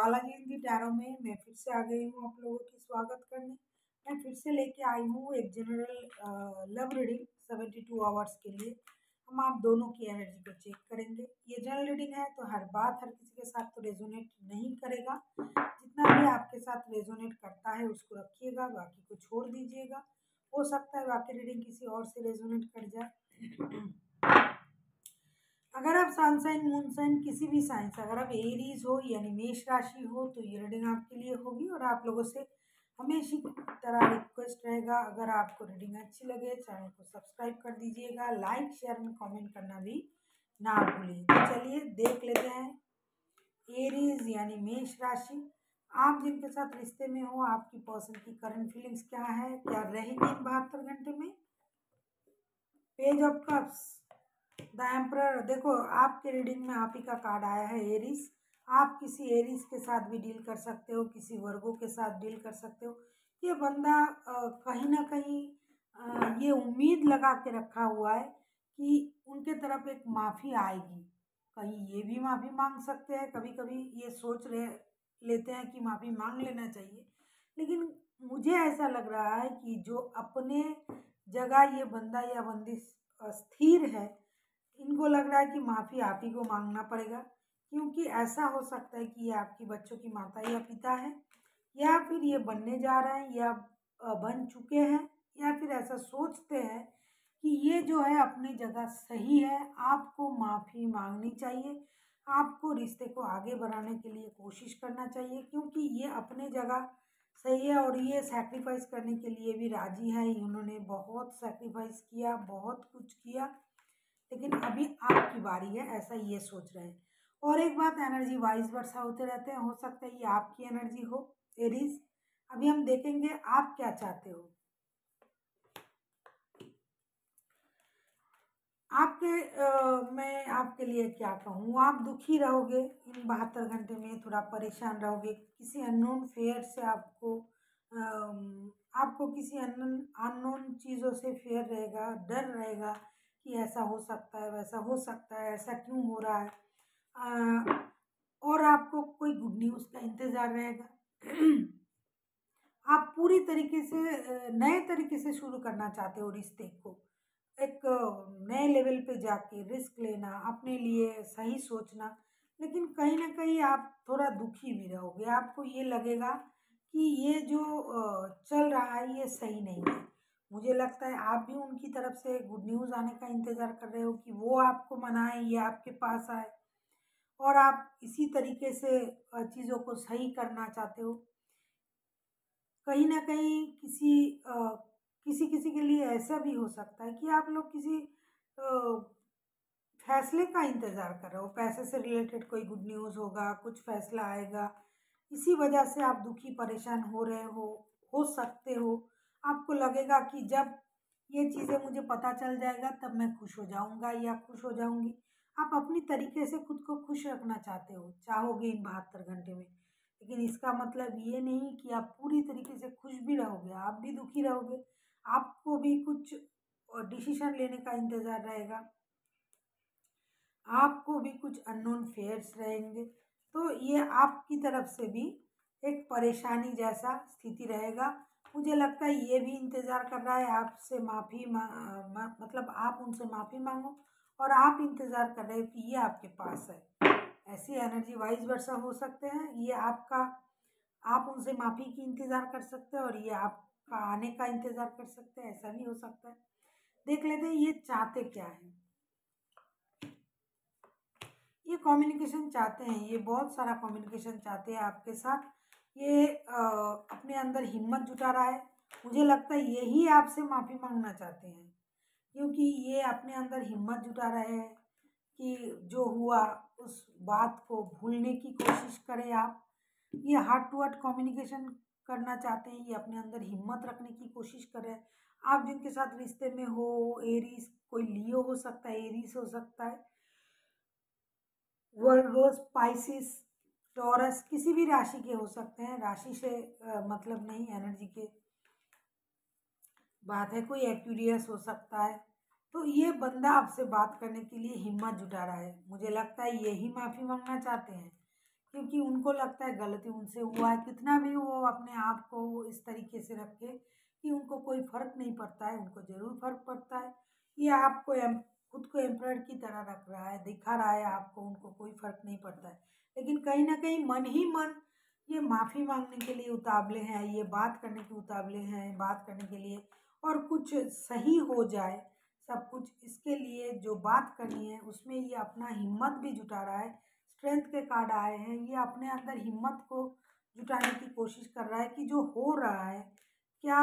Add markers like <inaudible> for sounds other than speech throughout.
Balaji Hindi tarot में मैं फिर से आ गई हूँ आप लोगों की स्वागत करने। मैं फिर से लेके आई हूँ एक general love reading seventy two hours के लिए। हम आप दोनों की एनर्जी को चेक करेंगे। ये जनरल रीडिंग है तो हर बात हर किसी के साथ तो रेजोनेट नहीं करेगा। जितना भी आपके साथ रेजोनेट करता है उसको रखिएगा, बाकी को छोड़ दीजिएगा। हो सकता है बाकी रीडिंग किसी और से रेजोनेट कर जाए। अगर आप सन साइन मून साइन किसी भी साइन से अगर आप एरीज हो यानी मेष राशि हो तो ये रीडिंग आपके लिए होगी और आप लोगों से हमेशा तरह रिक्वेस्ट रहेगा। अगर आपको रीडिंग अच्छी लगे, चैनल को सब्सक्राइब कर दीजिएगा। लाइक, शेयर एंड कमेंट करना भी ना भूलिए। तो चलिए, देख लेते हैं। एरीज यानी मेष राशि, आप जिनके साथ रिश्ते में हो, आपकी पर्सन की करंट फीलिंग्स क्या है? क्या रहेगी बहत्तर घंटे में? Page of cups. द एम्पर देखो, आपके रीडिंग में आप ही का कार्ड आया है एरिस आप किसी एरिस के साथ भी डील कर सकते हो, किसी वर्गों के साथ डील कर सकते हो. ये बंदा कहीं ना कहीं ये उम्मीद लगा के रखा हुआ है कि उनके तरफ़ एक माफ़ी आएगी. कहीं ये भी माफ़ी मांग सकते हैं कभी कभी ये सोच रहे, लेते हैं कि माफ़ी मांग लेना चाहिए. लेकिन मुझे ऐसा लग रहा है कि जो अपने जगह ये बंदा या बंदी स्थिर है इनको लग रहा है कि माफ़ी आप ही को मांगना पड़ेगा, क्योंकि ऐसा हो सकता है कि ये आपकी बच्चों की माता या पिता है, या फिर ये बनने जा रहे हैं, या बन चुके हैं, या फिर ऐसा सोचते हैं कि ये जो है अपनी जगह सही है, आपको माफ़ी मांगनी चाहिए, आपको रिश्ते को आगे बढ़ाने के लिए कोशिश करना चाहिए, क्योंकि ये अपने जगह सही है और ये सेक्रीफाइस करने के लिए भी राज़ी है उन्होंने बहुत सेक्रीफाइस किया, बहुत कुछ किया। लेकिन अभी आपकी बारी है ऐसा ये सोच रहे हैं। और एक बात एनर्जी वाइज वर्षा होते रहते हैं हो सकता है ये आपकी एनर्जी हो एरीज अभी हम देखेंगे आप क्या चाहते हो। आपके आ, मैं आपके लिए क्या कहूँ आप दुखी रहोगे इन बहत्तर घंटे में थोड़ा परेशान रहोगे किसी अननोन फेयर से आपको आ, आपको किसी अननोन अननोन चीज़ों से फेयर रहेगा डर रहेगा कि ऐसा हो सकता है वैसा हो सकता है ऐसा क्यों हो रहा है। आ, और आपको कोई गुड न्यूज़ का इंतज़ार रहेगा। आप पूरी तरीके से नए तरीके से शुरू करना चाहते हो रिश्ते को। एक नए लेवल पे जाके रिस्क लेना अपने लिए सही सोचना। लेकिन कहीं ना कहीं आप थोड़ा दुखी भी रहोगे। आपको ये लगेगा कि ये जो चल रहा है ये सही नहीं है। मुझे लगता है आप भी उनकी तरफ़ से गुड न्यूज़ आने का इंतज़ार कर रहे हो कि वो आपको मनाए, ये आपके पास आए। और आप इसी तरीके से चीज़ों को सही करना चाहते हो। कहीं ना कहीं किसी किसी किसी के लिए ऐसा भी हो सकता है कि आप लोग किसी फैसले का इंतज़ार कर रहे हो। पैसे से रिलेटेड कोई गुड न्यूज़ होगा, कुछ फैसला आएगा। इसी वजह से आप दुखी, परेशान हो रहे हो हो सकते हो। आपको लगेगा कि जब ये चीज़ें मुझे पता चल जाएगा, तब मैं खुश हो जाऊँगा या खुश हो जाऊँगी। आप अपनी तरीके से खुद को खुश रखना चाहते हो, चाहोगे इन बहत्तर घंटे में। लेकिन इसका मतलब ये नहीं कि आप पूरी तरीके से खुश भी रहोगे, आप भी दुखी रहोगे। आपको भी कुछ डिसीज़न लेने का इंतज़ार रहेगा। आपको भी कुछ अननोन फेयर्स रहेंगे। तो ये आपकी तरफ़ से भी एक परेशानी जैसा स्थिति रहेगा। मुझे लगता है ये भी इंतज़ार कर रहा है आपसे माफ़ी मा, मतलब आप उनसे माफ़ी मांगो और आप इंतज़ार कर रहे हो कि ये आपके पास है। ऐसी एनर्जी वाइज वर्षा हो सकते हैं ये आपका आप उनसे माफ़ी की इंतज़ार कर सकते हैं और ये आपका आने का इंतज़ार कर सकते हैं ऐसा भी हो सकता है। देख लेते हैं ये चाहते क्या हैं। ये कम्युनिकेशन चाहते हैं ये बहुत सारा कम्युनिकेशन चाहते हैं आपके साथ। ये आ, अपने अंदर हिम्मत जुटा रहा है। मुझे लगता है यही आपसे माफ़ी मांगना चाहते हैं क्योंकि ये अपने अंदर हिम्मत जुटा रहे हैं कि जो हुआ उस बात को भूलने की कोशिश करें आप। ये हार्ट टू हार्ट कम्युनिकेशन करना चाहते हैं ये अपने अंदर हिम्मत रखने की कोशिश करें आप जिनके साथ रिश्ते में हो एरीज कोई लियो हो सकता है एरीज हो सकता है वर्गोस पाइसिस टॉरस किसी भी राशि के हो सकते हैं। राशि से आ, मतलब नहीं एनर्जी के। बात है कोई एक्यूरियस हो सकता है। तो ये बंदा आपसे बात करने के लिए हिम्मत जुटा रहा है। मुझे लगता है यही माफ़ी मांगना चाहते हैं क्योंकि उनको लगता है गलती उनसे हुआ है। कितना भी वो अपने आप को इस तरीके से रखे कि उनको कोई फ़र्क नहीं पड़ता है उनको ज़रूर फ़र्क पड़ता है। ये आपको खुद को एम्प्रॉयड की तरह रख रहा है दिखा रहा है आपको उनको कोई फ़र्क नहीं पड़ता है। लेकिन कहीं ना कहीं मन ही मन ये माफ़ी मांगने के लिए उतावले हैं, ये बात करने के उतावले हैं, बात करने के लिए। और कुछ सही हो जाए, सब कुछ इसके लिए जो बात करनी है, उसमें ये अपना हिम्मत भी जुटा रहा है। स्ट्रेंथ के कार्ड आए हैं, ये अपने अंदर हिम्मत को जुटाने की कोशिश कर रहा है कि जो हो रहा है, क्या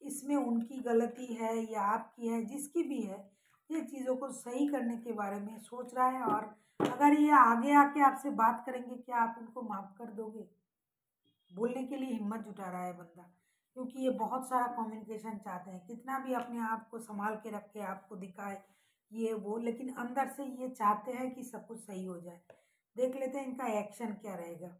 इसमें उनकी गलती है या आपकी है, जिसकी भी है ये चीज़ों को सही करने के बारे में सोच रहा है और अगर ये आगे आके आपसे बात करेंगे, क्या आप उनको माफ़ कर दोगे? बोलने के लिए हिम्मत जुटा रहा है बंदा, क्योंकि ये बहुत सारा कम्युनिकेशन चाहते हैं। कितना भी अपने आप को संभाल के रखे, आपको दिखाए, ये, वो, लेकिन अंदर से ये चाहते हैं कि सब कुछ सही हो जाए। देख लेते हैं इनका एक्शन क्या रहेगा।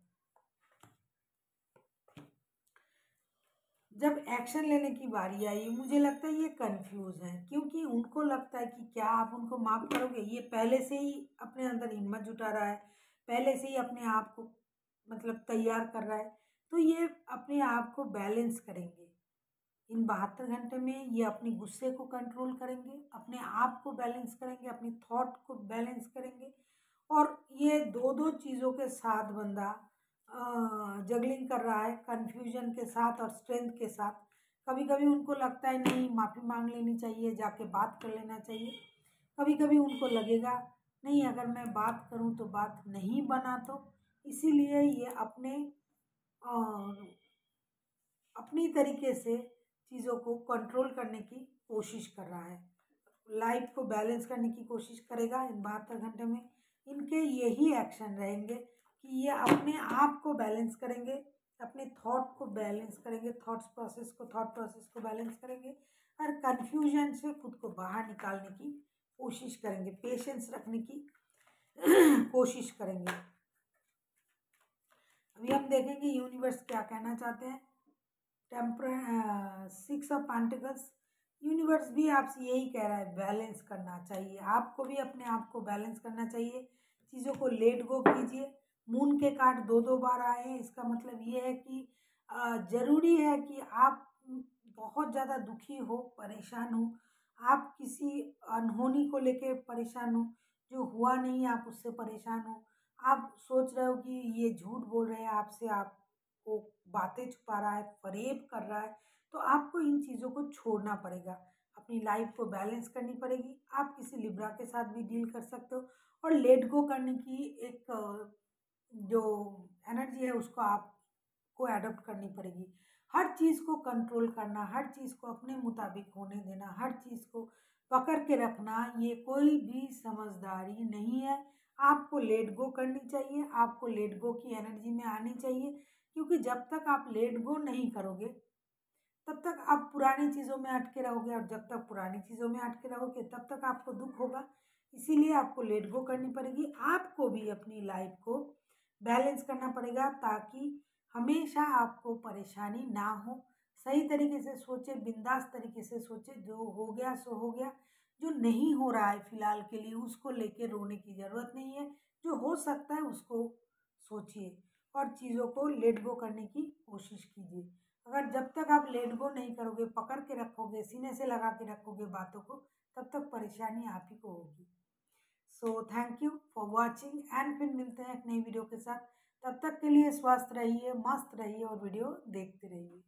जब एक्शन लेने की बारी आई, मुझे लगता है ये कंफ्यूज है, क्योंकि उनको लगता है कि क्या आप उनको माफ़ करोगे? ये पहले से ही अपने अंदर हिम्मत जुटा रहा है, पहले से ही अपने आप को मतलब तैयार कर रहा है तो ये अपने आप को बैलेंस करेंगे। इन बहत्तर घंटे में ये अपने गुस्से को कंट्रोल करेंगे, अपने आप को बैलेंस करेंगे, अपनी थॉट को बैलेंस करेंगे, और ये दो दो चीज़ों के साथ बंदा जगलिंग कर रहा है कन्फ्यूज़न के साथ और स्ट्रेंथ के साथ। कभी कभी उनको लगता है, नहीं, माफ़ी मांग लेनी चाहिए, जाके बात कर लेना चाहिए। कभी कभी उनको लगेगा, नहीं, अगर मैं बात करूँ तो बात नहीं बना तो। इसीलिए ये अपने अपनी तरीके से चीज़ों को कंट्रोल करने की कोशिश कर रहा है। लाइफ को बैलेंस करने की कोशिश करेगा इन बहत्तर घंटे में। इनके यही एक्शन रहेंगे। कि ये अपने आप को बैलेंस करेंगे, अपने थॉट को बैलेंस करेंगे थॉट्स प्रोसेस को थॉट प्रोसेस को बैलेंस करेंगे और कन्फ्यूज़न से खुद को बाहर निकालने की कोशिश करेंगे पेशेंस रखने की <clears throat> कोशिश करेंगे। अभी हम देखेंगे यूनिवर्स क्या कहना चाहते हैं। Temper six of particles universe भी आपसे यही कह रहा है बैलेंस करना चाहिए। आपको भी अपने आप को बैलेंस करना चाहिए। चीज़ों को लेट गो कीजिए। मून के कार्ड दो दो बार आए हैं। इसका मतलब ये है कि ज़रूरी है कि आप बहुत ज़्यादा दुखी हो, परेशान हो। आप किसी अनहोनी को लेके परेशान हो, जो हुआ नहीं, आप उससे परेशान हो। आप सोच रहे हो कि ये झूठ बोल रहे हैं, आपसे आपको बातें छुपा रहा है, फरेब कर रहा है तो आपको इन चीज़ों को छोड़ना पड़ेगा। अपनी लाइफ को बैलेंस करनी पड़ेगी। आप किसी लिब्रा के साथ भी डील कर सकते हो और लेट गो करने की एक जो एनर्जी है उसको आपको एडोप्ट करनी पड़ेगी। हर चीज़ को कंट्रोल करना, हर चीज़ को अपने मुताबिक होने देना, हर चीज़ को पकड़ के रखना, ये कोई भी समझदारी नहीं है। आपको लेट गो करनी चाहिए, आपको लेट गो की एनर्जी में आनी चाहिए, क्योंकि जब तक आप लेट गो नहीं करोगे, तब तक आप पुरानी चीज़ों में अटके रहोगे और जब तक पुरानी चीज़ों में अटके रहोगे, तब तक आपको दुख होगा। इसीलिए आपको लेट गो करनी पड़ेगी। आपको भी अपनी लाइफ को बैलेंस करना पड़ेगा ताकि हमेशा आपको परेशानी ना हो। सही तरीके से सोचे, बिंदास तरीके से सोचे, जो हो गया, सो हो गया। जो नहीं हो रहा है फ़िलहाल के लिए, उसको लेके रोने की ज़रूरत नहीं है। जो हो सकता है, उसको सोचिए और चीज़ों को लेट गो करने की कोशिश कीजिए। अगर जब तक आप लेट गो नहीं करोगे, पकड़ के रखोगे, सीने से लगा के रखोगे बातों को, तब तक परेशानी आप ही को होगी। So thank you for watching and फिर मिलते हैं एक नई वीडियो के साथ। तब तक के लिए स्वस्थ रहिए, मस्त रहिए और वीडियो देखते रहिए।